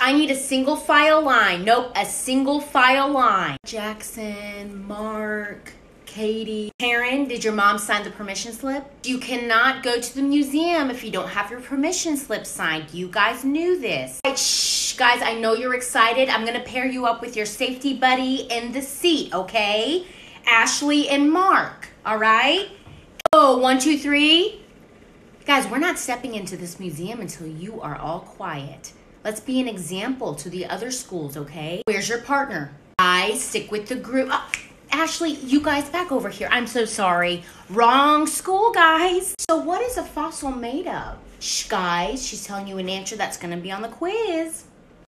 I need a single file line. Nope, a single file line. Jackson, Mark, Katie. Karen, did your mom sign the permission slip? You cannot go to the museum if you don't have your permission slip signed. You guys knew this. Right, shh, guys, I know you're excited. I'm gonna pair you up with your safety buddy in the seat, okay? Ashley and Mark, all right? Oh, one, two, three. Guys, we're not stepping into this museum until you are all quiet. Let's be an example to the other schools, okay? Where's your partner? I stick with the group. Oh, Ashley, you guys back over here. I'm so sorry. Wrong school, guys. So, what is a fossil made of? Shh, guys, she's telling you an answer that's gonna be on the quiz.